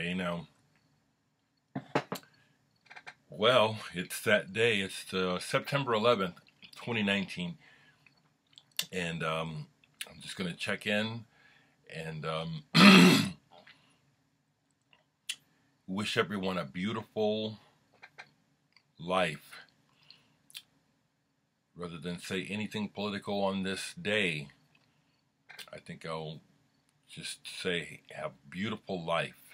Hey now. Well, it's that day. It's uh, September 11th, 2019. And um, I'm just going to check in and um, wish everyone a beautiful life. Rather than say anything political on this day, I think I'll just say have a beautiful life.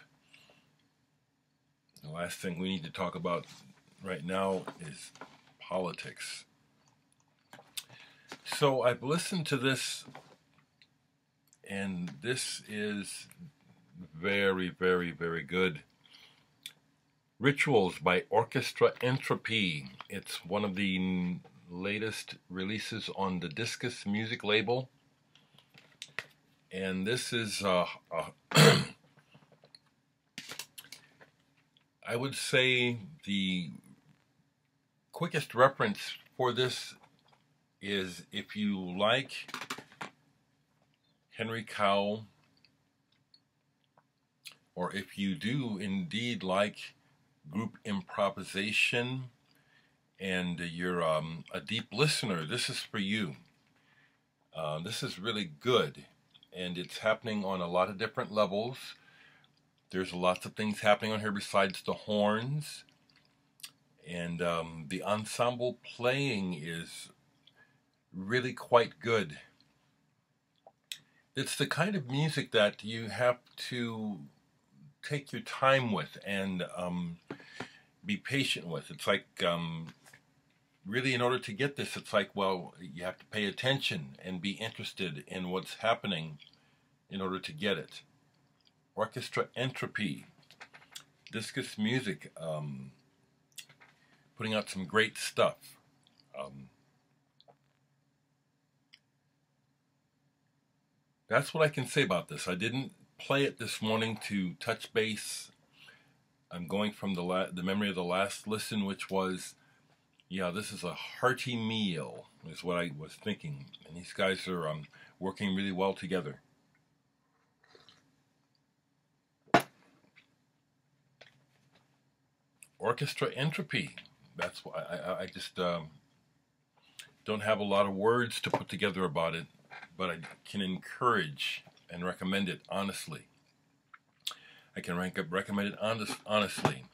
The last thing we need to talk about right now is politics. So I've listened to this, and this is very, very, very good. Rituals by Orchestra Entropy. It's one of the latest releases on the Discus music label. And this is uh, uh I would say the quickest reference for this is if you like Henry Cowell, or if you do indeed like group improvisation and you're um, a deep listener, this is for you. Uh, this is really good, and it's happening on a lot of different levels. There's lots of things happening on here besides the horns. And um, the ensemble playing is really quite good. It's the kind of music that you have to take your time with and um, be patient with. It's like, um, really, in order to get this, it's like, well, you have to pay attention and be interested in what's happening in order to get it. Orchestra Entropy, Discus Music, um, putting out some great stuff. Um, that's what I can say about this. I didn't play it this morning to touch base. I'm going from the the memory of the last listen, which was, yeah, this is a hearty meal, is what I was thinking. And these guys are um, working really well together. Orchestra entropy. That's why I, I just um, don't have a lot of words to put together about it, but I can encourage and recommend it honestly. I can rank up, recommend it honest, honestly.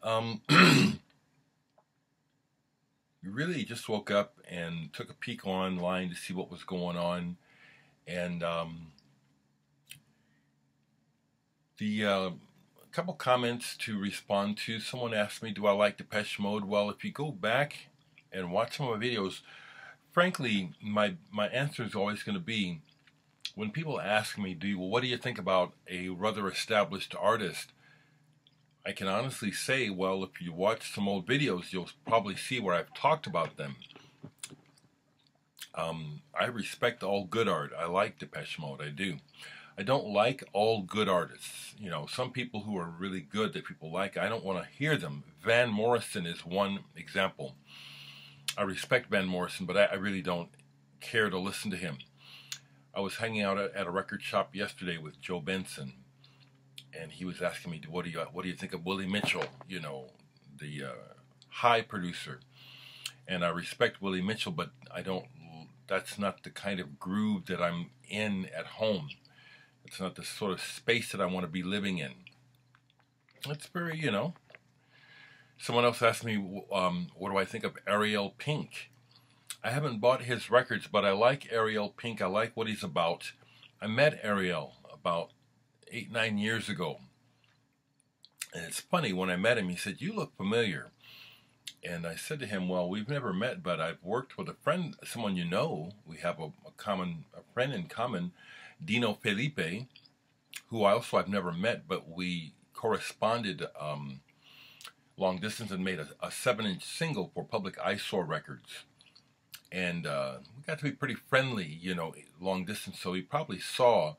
Um, really just woke up and took a peek online to see what was going on, and um, the uh, couple comments to respond to. Someone asked me, do I like Depeche Mode? Well, if you go back and watch some of my videos, frankly, my, my answer is always going to be, when people ask me, do you, well, what do you think about a rather established artist? I can honestly say, well, if you watch some old videos, you'll probably see where I've talked about them. Um, I respect all good art. I like Depeche Mode. I do. I don't like all good artists. You know, some people who are really good that people like, I don't want to hear them. Van Morrison is one example. I respect Van Morrison, but I, I really don't care to listen to him. I was hanging out at, at, a record shop yesterday with Joe Benson, and he was asking me, "What do you what do you think of Willie Mitchell? You know, the uh, Hi producer." And I respect Willie Mitchell, but I don't. That's not the kind of groove that I'm in at home. It's not the sort of space that I want to be living in. It's very, you know. Someone else asked me, um, what do I think of Ariel Pink? I haven't bought his records, but I like Ariel Pink. I like what he's about. I met Ariel about eight, nine years ago. And it's funny, when I met him, he said, You look familiar. And I said to him, Well, we've never met, but I've worked with a friend, someone you know. We have a, a common a friend in common Dino Felipe, who I also I've never met, but we corresponded um, long distance and made a, a seven-inch single for Public Eyesore Records. And uh, we got to be pretty friendly, you know, long distance. So he probably saw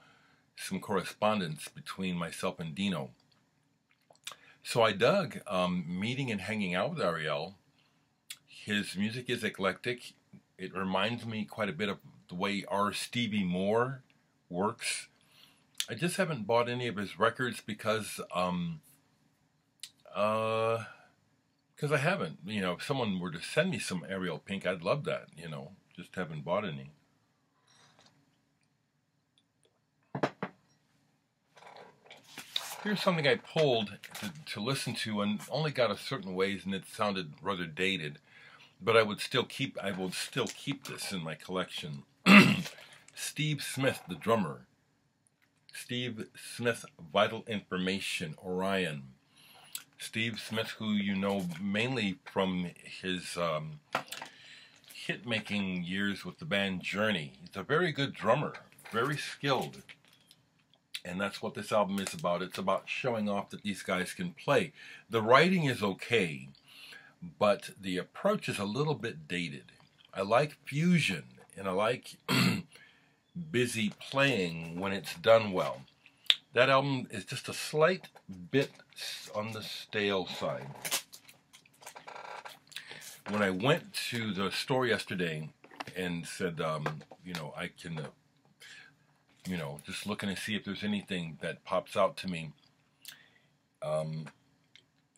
some correspondence between myself and Dino. So I dug um, meeting and hanging out with Ariel. His music is eclectic. It reminds me quite a bit of the way R. Stevie Moore works. I just haven't bought any of his records because um uh because I haven't. You know, if someone were to send me some Ariel Pink, I'd love that. You know, just haven't bought any. Here's something I pulled to, to listen to and only got a certain ways, and it sounded rather dated. But I would still keep I will still keep this in my collection. Steve Smith, the drummer. Steve Smith, Vital Information, Orion. Steve Smith, who you know mainly from his um, hit making years with the band Journey. He's a very good drummer, very skilled. And that's what this album is about. It's about showing off that these guys can play. The writing is okay, but the approach is a little bit dated. I like fusion and I like busy playing when it's done well. That album is just a slight bit on the stale side. When I went to the store yesterday and said, um, you know, I can, uh, you know, just looking to see if there's anything that pops out to me. Um,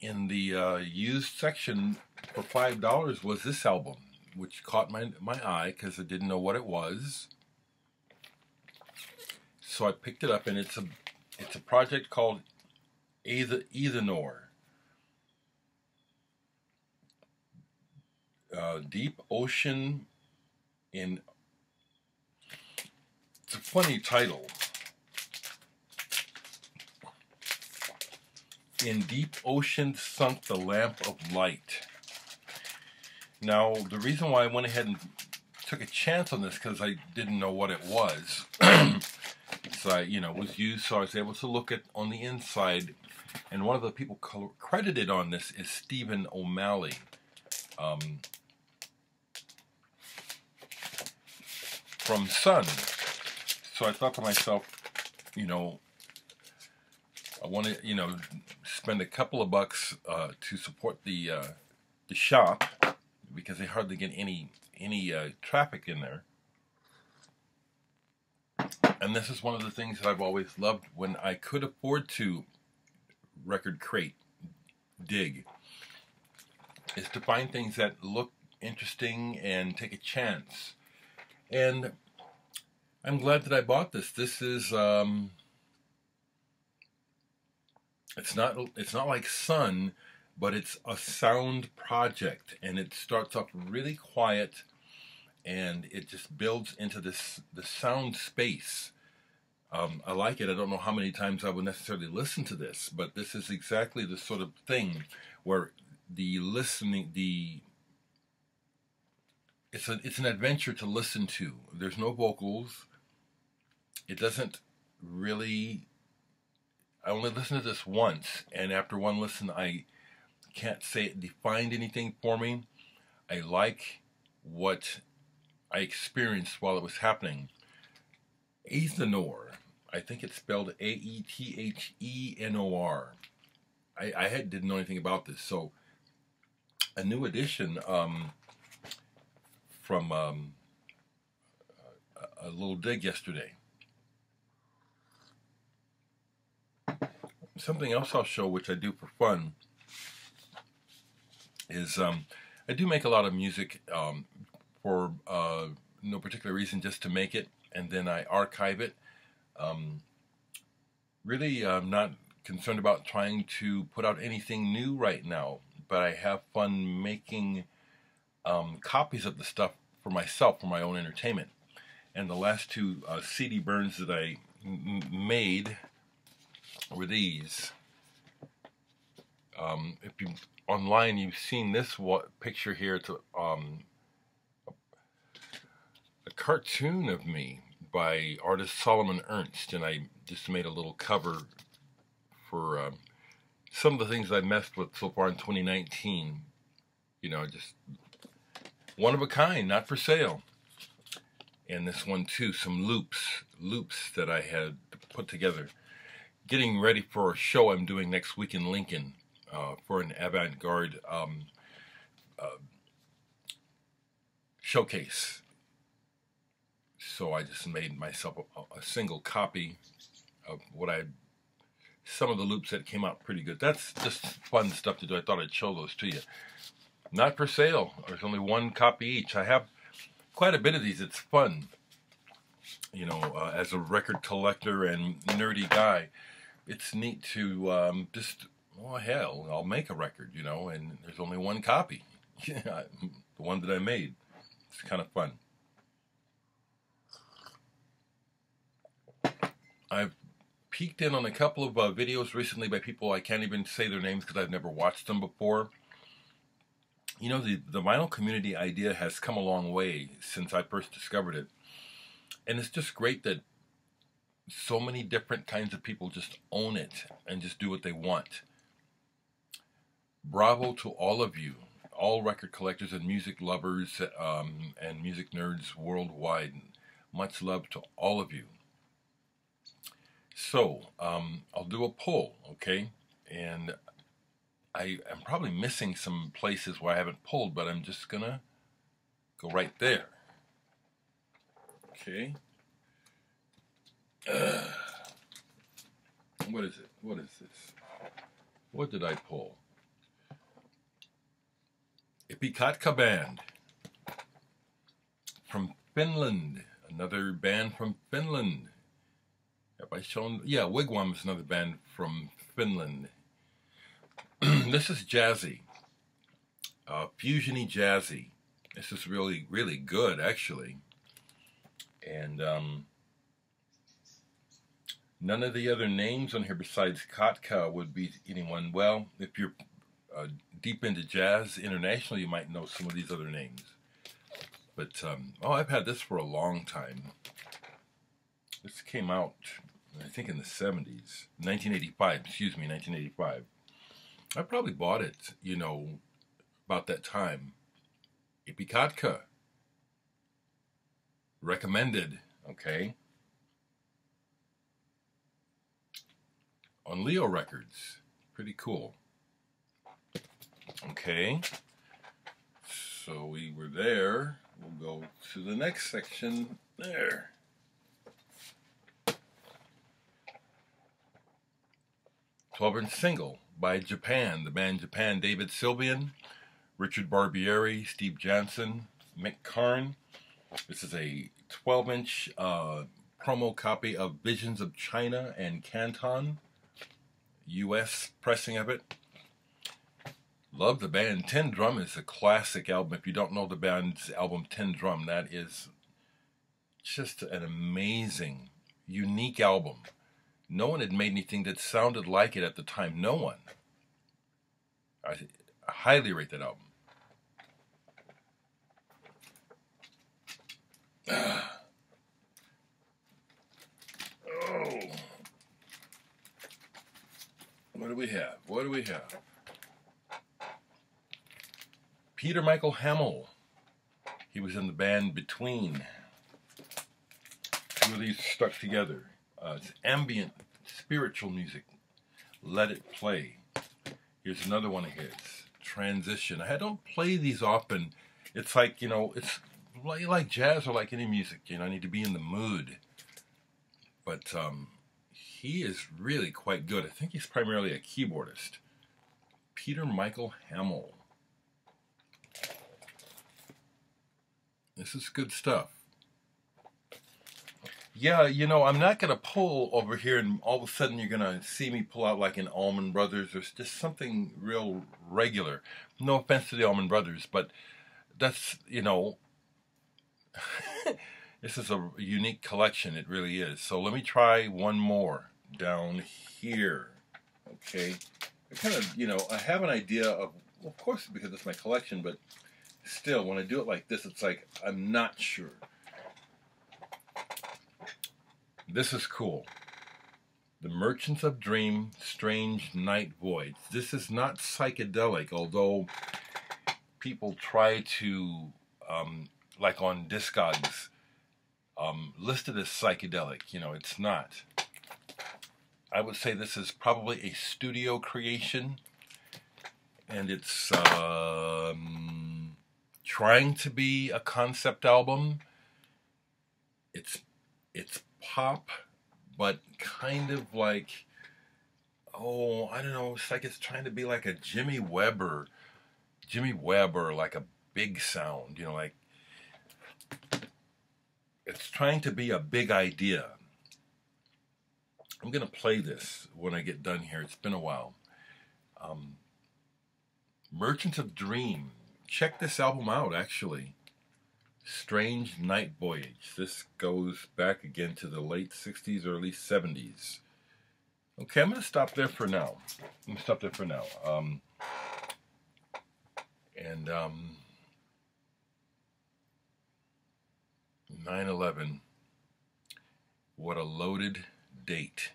in the uh, used section for five dollars was this album, which caught my my eye because I didn't know what it was. So I picked it up, and it's a it's a project called Either Aethenor. Uh, deep ocean in it's a funny title in deep ocean sunk the lamp of light now the reason why i went ahead and took a chance on this because i didn't know what it was so I, you know, was used, so I was able to look at on the inside. And one of the people credited on this is Stephen O'Malley. Um, from Sunn. So I thought to myself, you know, I want to, you know, spend a couple of bucks uh, to support the uh, the shop because they hardly get any any uh, traffic in there. And this is one of the things that I've always loved when I could afford to record crate dig is to find things that look interesting and take a chance. And I'm glad that I bought this. This is um, it's not it's not like Sunn, but it's a sound project and it starts off really quiet and it just builds into this the sound space. Um, I like it. I don't know how many times I would necessarily listen to this, but this is exactly the sort of thing where the listening, the it's a it's an adventure to listen to. There's no vocals. It doesn't really. I only listened to this once, and after one listen, I can't say it defined anything for me. I like what I experienced while it was happening. Aethenor, I think it's spelled A E T H E N O R. I, I had, didn't know anything about this, so a new edition um, from um, a, a little dig yesterday. Something else I'll show, which I do for fun, is um, I do make a lot of music um, for uh, no particular reason, just to make it, and then I archive it. Um, really, I'm not concerned about trying to put out anything new right now, but I have fun making um, copies of the stuff for myself for my own entertainment. And the last two uh, CD burns that I made were these. Um, if you online, you've seen this what picture here. To um, a cartoon of me by artist Solomon Ernst, and I just made a little cover for um, some of the things I messed with so far in 2019. You know, just one of a kind, not for sale. And this one too, some loops, loops that I had put together. Getting ready for a show I'm doing next week in Lincoln uh, for an avant-garde um, uh, showcase so I just made myself a, a single copy of what I some of the loops that came out pretty good. That's just fun stuff to do. I thought I'd show those to you. Not for sale. There's only one copy each. I have quite a bit of these. It's fun. You know, uh, as a record collector and nerdy guy, it's neat to um, just, oh hell, I'll make a record, you know, and there's only one copy. the one that I made. It's kind of fun. I've peeked in on a couple of uh, videos recently by people I can't even say their names because I've never watched them before. You know, the, the vinyl community idea has come a long way since I first discovered it. And it's just great that so many different kinds of people just own it and just do what they want. Bravo to all of you, all record collectors and music lovers um, and music nerds worldwide. Much love to all of you. So, um, I'll do a poll, okay? And I am probably missing some places where I haven't pulled, but I'm just gonna go right there. Okay. What is it? What is this? What did I pull? Ipikatka Band from Finland. Another band from Finland. Have I shown? Yeah, Wigwam is another band from Finland. this is jazzy, uh, fusiony jazzy. This is really, really good, actually. And um, none of the other names on here besides Kotka would be anyone. Well, if you're uh, deep into jazz internationally, you might know some of these other names. But, um, oh, I've had this for a long time. This came out, I think, in the 70s. 1985, excuse me, 1985. I probably bought it, you know, about that time. Ipikatka. Recommended, okay? On Leo Records. Pretty cool. Okay. So we were there. We'll go to the next section there. 12 inch single by Japan, the band Japan, David Sylvian, Richard Barbieri, Steve Jansen, Mick Karn. This is a 12 inch uh, promo copy of Visions of China and Canton, US pressing of it. Love the band. Tin Drum is a classic album. If you don't know the band's album Tin Drum, that is just an amazing, unique album. No one had made anything that sounded like it at the time. No one. I highly rate that album. What do we have? What do we have? Peter Michael Hamel. He was in the band Between. Two of these stuck together. Uh, it's ambient, spiritual music. Let it play. Here's another one of his. Transition. I don't play these often. It's like, you know, it's like jazz or like any music. You know, I need to be in the mood. But um, he is really quite good. I think he's primarily a keyboardist. Peter Michael Hamel. This is good stuff. Yeah, you know, I'm not going to pull over here and all of a sudden you're going to see me pull out like an Allman Brothers or just something real regular. No offense to the Allman Brothers, but that's, you know, this is a unique collection. It really is. So let me try one more down here. Okay. I kind of, you know, I have an idea of, well, of course, because it's my collection, but still, when I do it like this, it's like I'm not sure. This is cool. The Merchants of Dream, Strange Night Voyage. This is not psychedelic, although people try to, um, like on Discogs, um, list it as psychedelic. You know, it's not. I would say this is probably a studio creation, and it's um, trying to be a concept album. It's it's pop, but kind of like, oh, I don't know, it's like it's trying to be like a Jimmy Weber, Jimmy Weber, like a big sound, you know, like it's trying to be a big idea. I'm going to play this when I get done here. It's been a while. Um, Merchants of Dream. Check this album out, actually. Strange Night Voyage. This goes back again to the late 60s, early 70s. Okay, I'm going to stop there for now. I'm going to stop there for now. Um, and um, 9 11. What a loaded date.